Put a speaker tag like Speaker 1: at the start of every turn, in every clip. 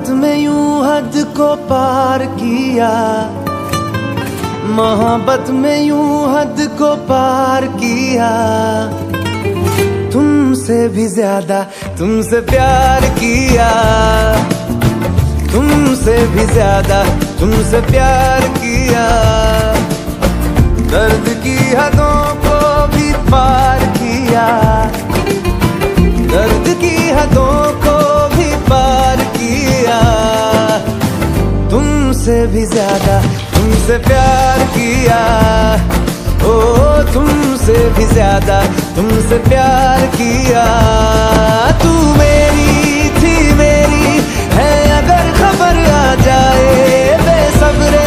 Speaker 1: मोहब्बत में यूँ हद को पार किया। मोहब्बत में यूँ हद को पार किया। तुमसे भी ज़्यादा, तुमसे प्यार किया। तुमसे भी ज़्यादा, तुमसे प्यार किया। दर्द की हदों तुमसे भी ज़्यादा, तुमसे प्यार किया। ओ, तुमसे भी ज़्यादा, तुमसे प्यार किया। तू मेरी थी मेरी, है अगर खबर आ जाए। बेसब्रे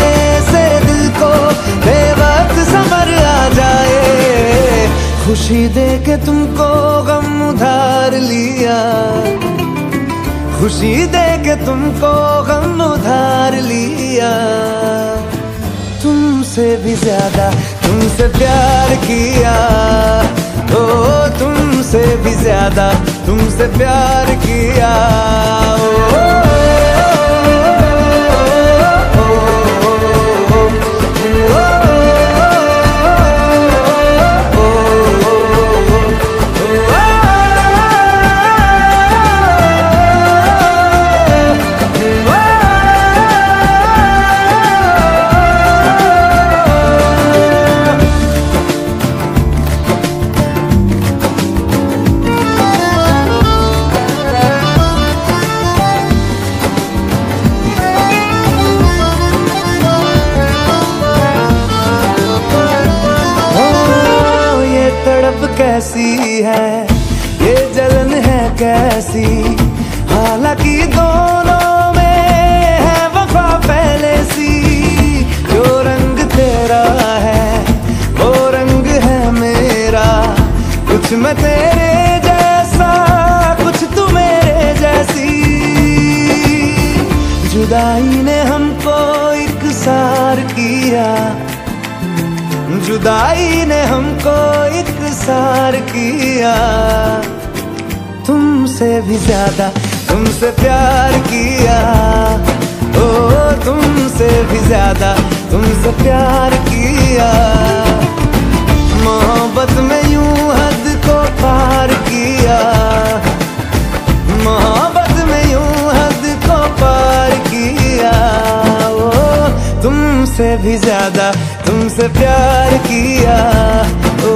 Speaker 1: से दिल को बेवक्त समर आ जाए। खुशी दे के तुमको गम उधार लिया। खुशी दे के तुमको गम उधार लिया। तुमसे भी ज़्यादा, तुमसे प्यार किया। ओ, तुमसे भी ज़्यादा, तुमसे प्यार किया। ओ तेरा है, वो रंग है मेरा। कुछ मैं तेरे जैसा, कुछ तू मेरे जैसी। जुदाई ने हमको एक सार किया। जुदाई ने हमको एक सार किया। तुमसे भी ज़्यादा, तुमसे प्यार किया। ओ, तुमसे भी ज़्यादा तुमसे प्यार किया। मोहब्बत में यूँ हद को पार किया। मोहब्बत में यूँ हद को पार किया। ओ, तुमसे भी ज़्यादा तुमसे प्यार किया। ओ,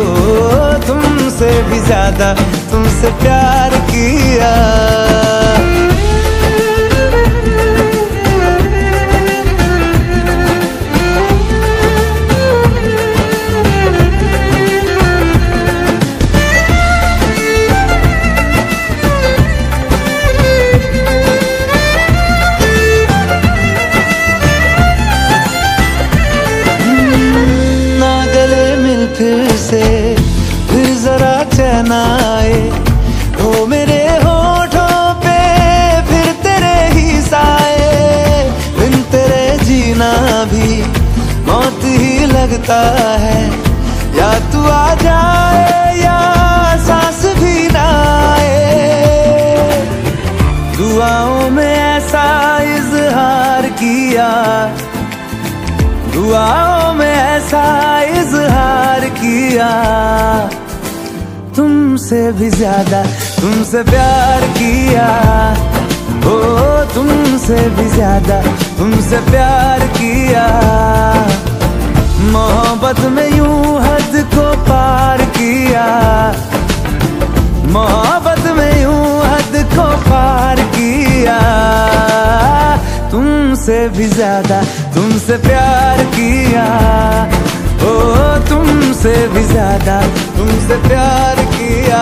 Speaker 1: तुमसे भी ज़्यादा तुमसे प्यार किया। लगता है, या तू आ जाए, या सांस भी ना आए। दुआओं में ऐसा इजहार किया, दुआओं में ऐसा इजहार किया। तुमसे भी ज़्यादा, तुमसे प्यार किया। ओ, तुमसे भी ज़्यादा, तुमसे प्यार किया। मोहब्बत में यूँ हद को पार किया। मोहब्बत में यूँ हद को पार किया। तुमसे भी ज़्यादा, तुमसे प्यार किया। ओ, तुमसे भी ज़्यादा, तुमसे प्यार किया।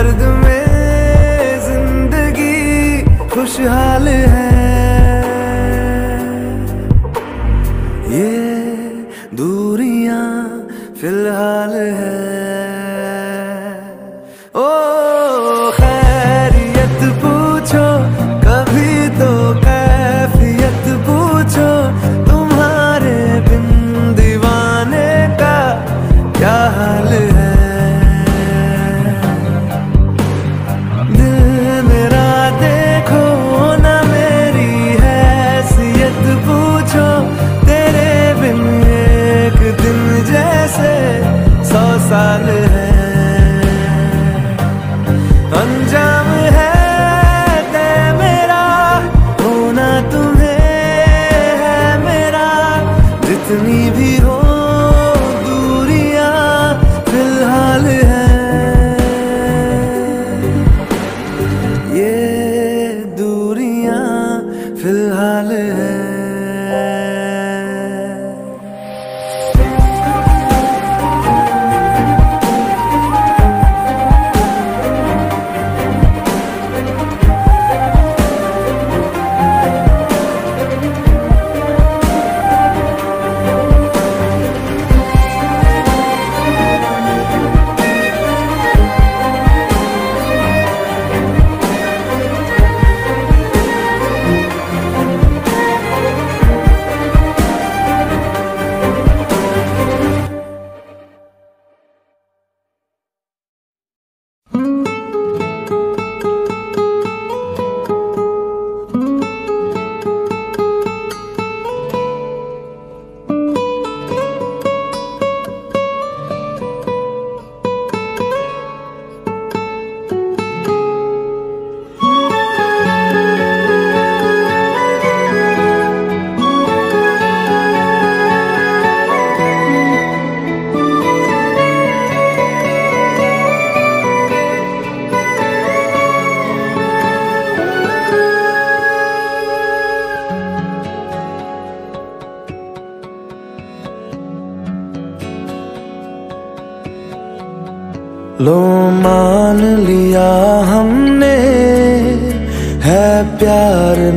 Speaker 1: दर्द में ज़िंदगी खुशहाल है।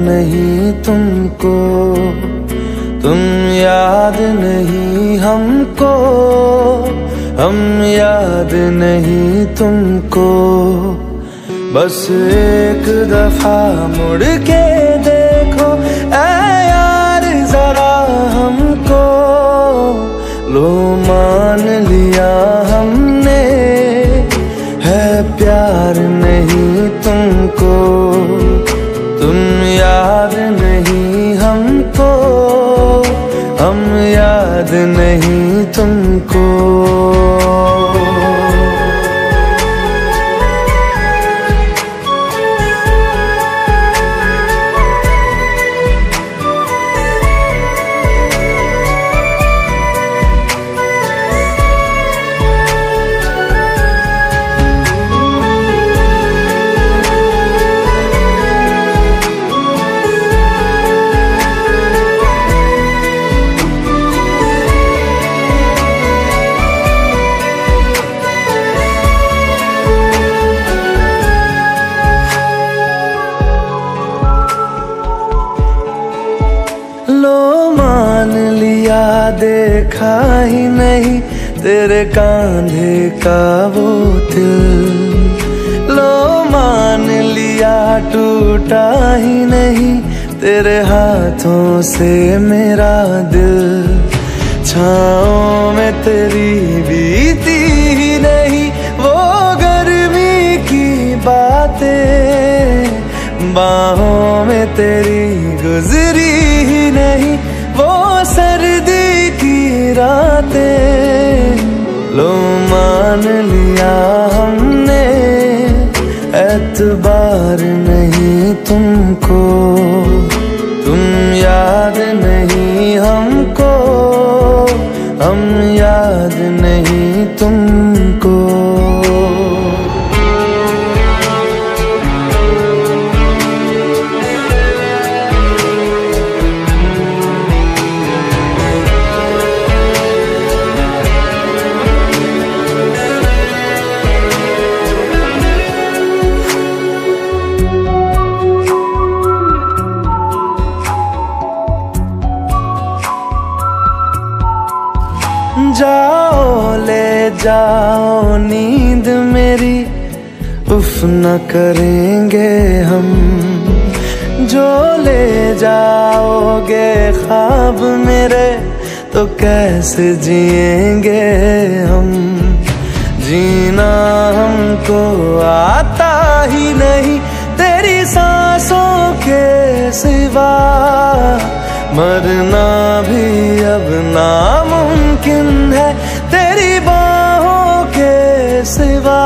Speaker 1: नहीं तुमको। तुम याद नहीं हमको। हम याद नहीं तुमको। बस एक दफ़ा मुड़ के नहीं तुमको। कांधे का वो लो मान लिया, टूटा ही नहीं। तेरे हाथों से मेरा दिल। छाओ में तेरी बीती ही नहीं। वो गर्मी की बातें। बाहों में तेरी गुजरी ही नहीं। वो सर्दी की रातें। लो मान लिया हमने एतबार नहीं तुमको। तुम याद नहीं हमको, हम याद नहीं तुमको। जाओ, नींद मेरी उफ न करेंगे हम। जो ले जाओगे ख्वाब मेरे तो कैसे जिएँगे हम? जीना हमको आता ही नहीं, तेरी सांसों के सिवा। मरना भी अब नामुमकिन है सिवा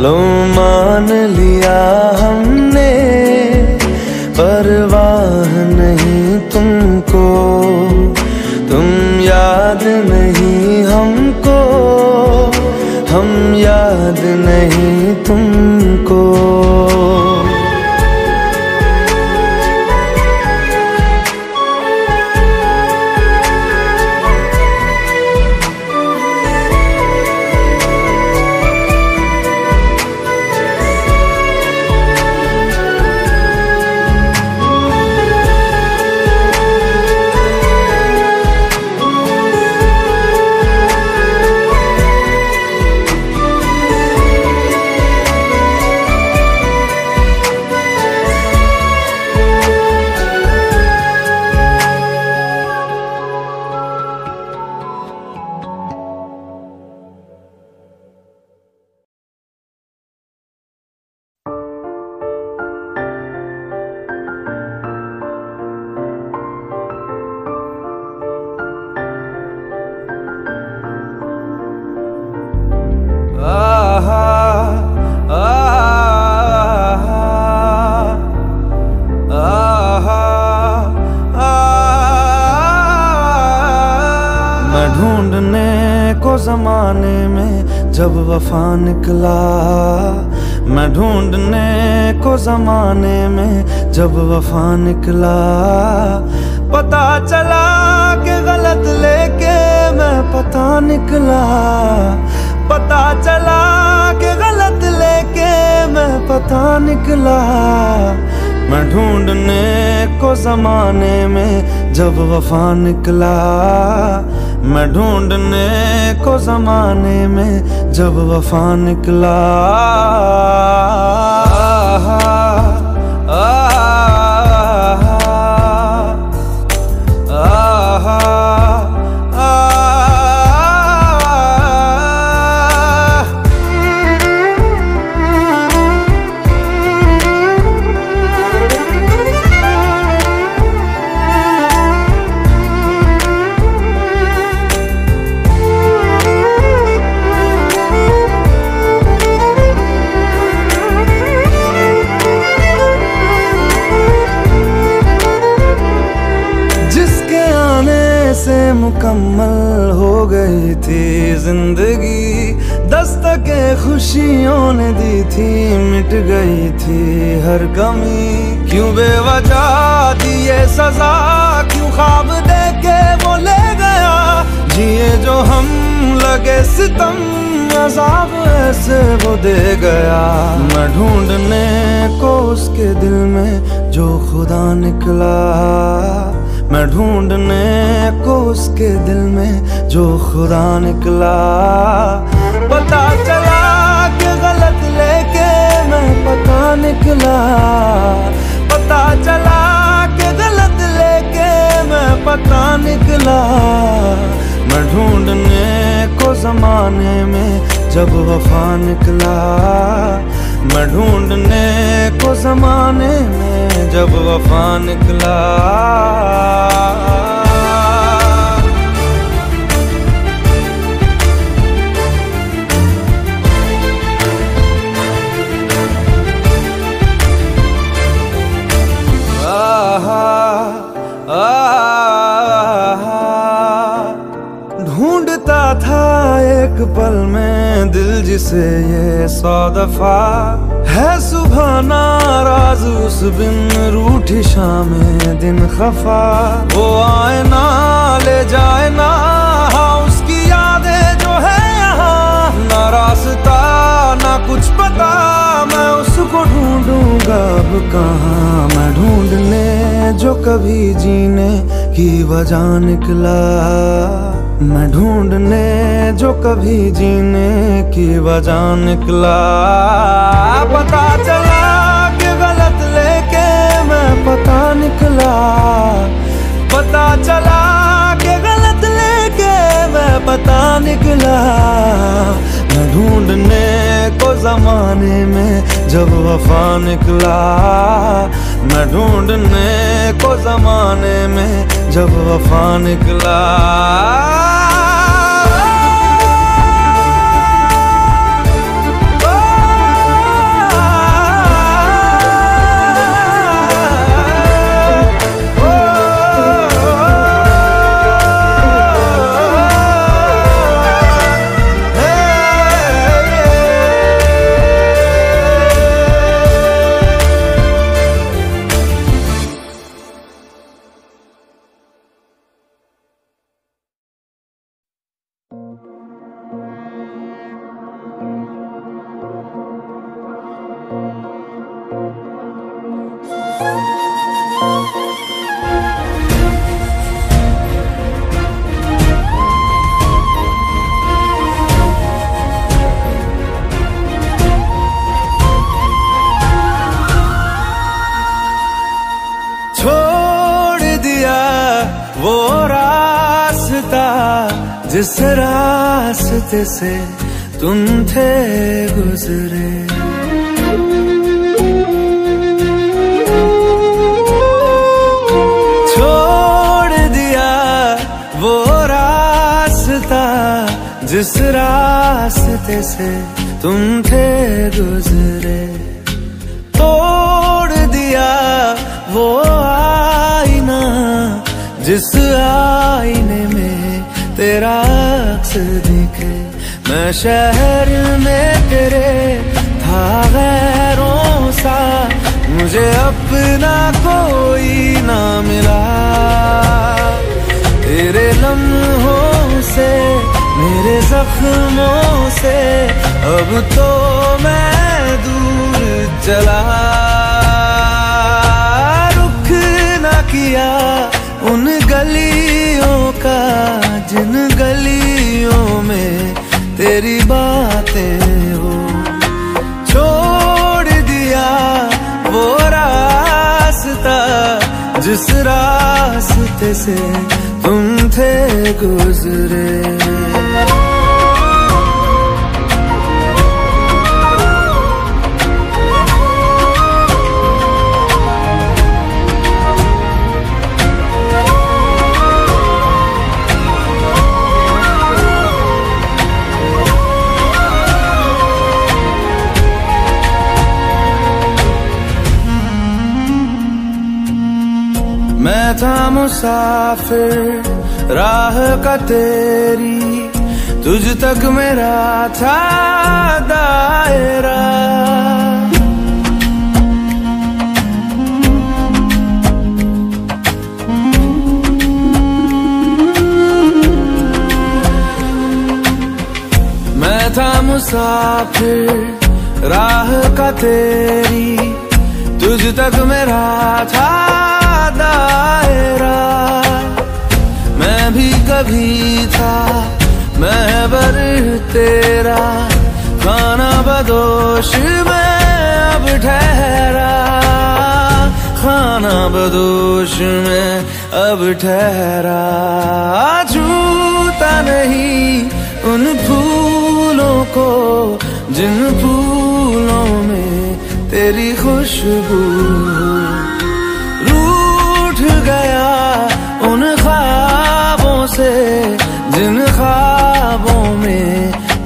Speaker 1: लो, मान लिया हमने, परवाह नहीं तुमको, तुम याद नहीं हमको, हम याद नहीं तुमको निकला। पता चला कि गलत लेके मैं पता निकला। पता चला के गलत लेके मैं पता निकला। मैं ढूँढने को जमाने में जब वफा निकला। मैं ढूँढने को जमाने में जब वफा निकला। कमी क्यों बेवजह दिए सजा? क्यों ख्वाब दे के वो ले गया? जिए जो हम लगे सितम, अजाब ऐसे वो दे गया। मैं ढूँढने को उसके दिल में जो खुदा निकला। मैं ढूँढने को उसके दिल में जो खुदा निकला। पता चला निकला। पता चला के गलत लेके मैं पता निकला। मैं ढूँढने को जमाने में जब वफा निकला। मैं ढूँढने को जमाने में जब वफा निकला। ढूंढता था एक पल में दिल जिसे ये सौ दफ़ा। है सुबह नाराज़ उस बिन रूठी शाम दिन खफा। वो आए ना, ले जाए ना हाँ उसकी यादें जो है यहाँ। ना रास्ता, ना कुछ पता, मैं उसको ढूंढूँगा अब कहाँ। मैं ढूँढने जो कभी जीने की वजह निकला। मैं ढूँढने जो कभी जीने की वजह निकला। पता चला कि गलत लेके मैं पता निकला। पता चला कि गलत लेके मैं पता निकला। मैं ढूँढने को जमाने में जब वफा निकला। मैं ढूँढने को जमाने में जब वफा निकला। जिस रास्ते से तुम थे गुजरे। छोड़ दिया वो रास्ता जिस रास्ते से तुम थे गुजरे। तोड़ दिया वो आईना जिस आईने में तेरा अक्स दिखे, मैं शहर में तेरे था गैरों सा, मुझे अपना कोई ना मिला। तेरे लम्हों से, मेरे जख्मों से, अब तो मैं दूर चला। रुख ना किया उन गलियों का जिन गलियों में तेरी बातें हो। छोड़ दिया वो रास्ता जिस रास्ते से तुम थे गुजरे। मुसाफिर, राह का तेरी, तुझ तक मेरा था दायरा। मैं था मुसाफिर, राह का तेरी, तुझ तक मेरा था दायरा। मैं भी कभी था मैं बर तेरा। खाना बदोश में अब ठहरा। खाना बदोश में अब ठहरा। छूता नहीं उन फूलों को जिन फूलों में तेरी खुशबू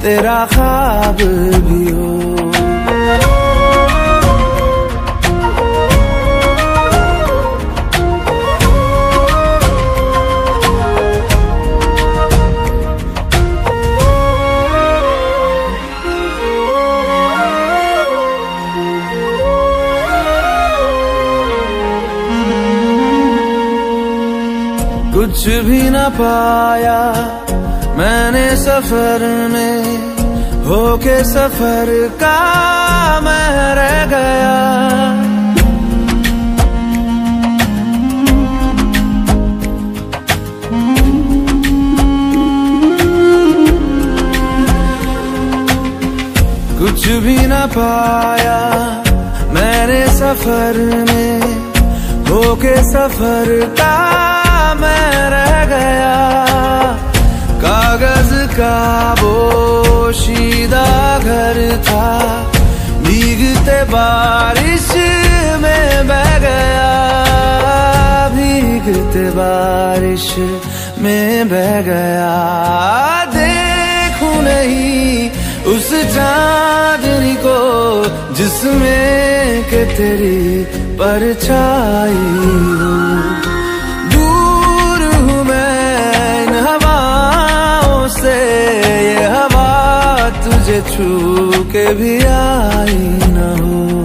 Speaker 1: तेरा ख्वाब भी हो। कुछ भी न पाया सफ़र में होके सफ़र का मैं रह गया। कुछ भी ना पाया मैंने सफ़र में होके सफ़र का मैं रह गया। कागज़ का बोशीदा घर था। भीगते बारिश में बह गया। भीगते बारिश में बह गया। देखू नहीं उस चांदनी को जिसमें के तेरी परछाई छू के भी आई न हूँ।